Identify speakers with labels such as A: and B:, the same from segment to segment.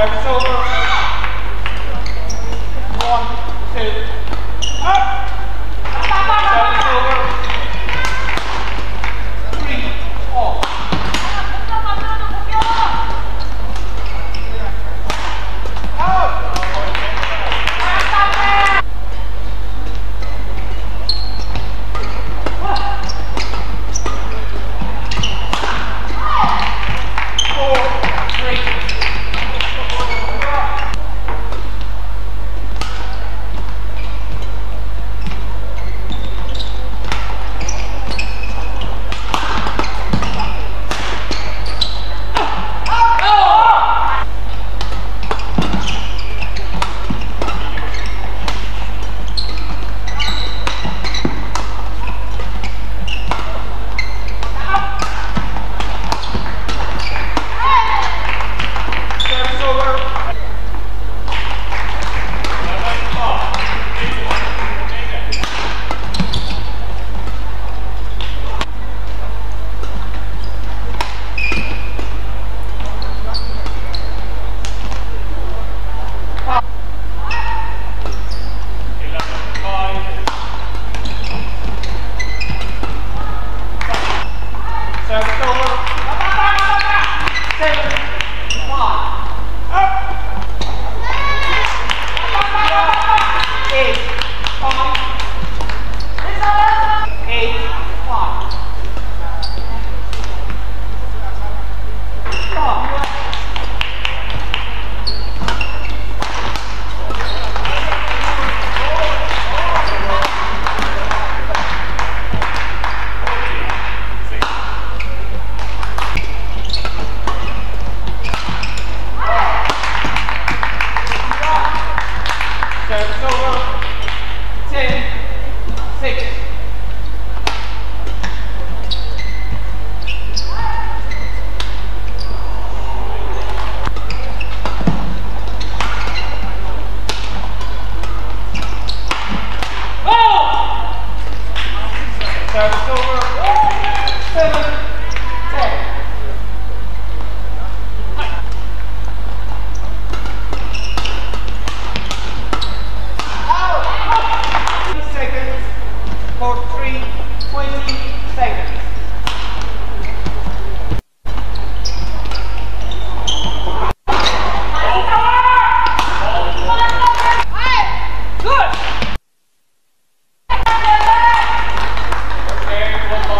A: Service over.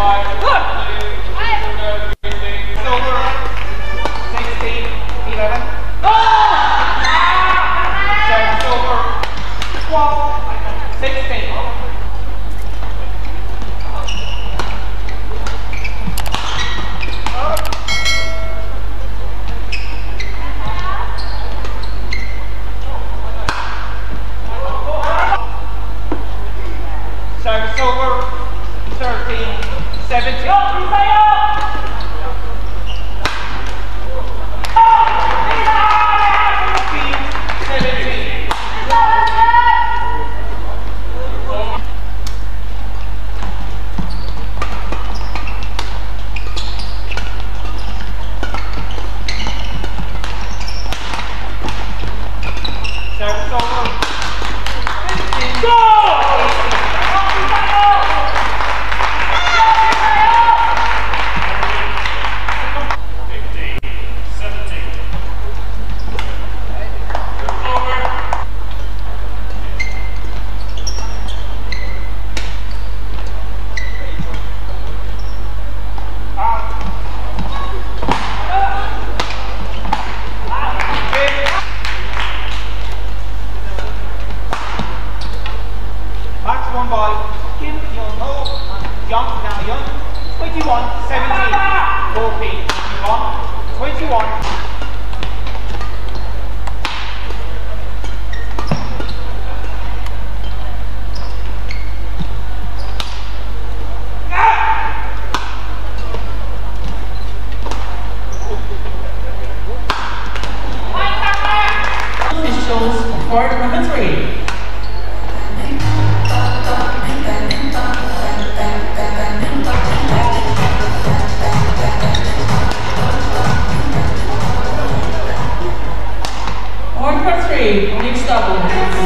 A: five. Kim Yong-ho Young Na-young, 21, 17, 14, Yvonne, 21,
B: number three. free. Only Gustavo.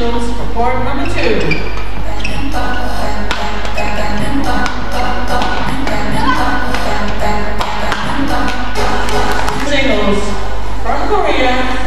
B: Officials for court number two. Singles from Korea,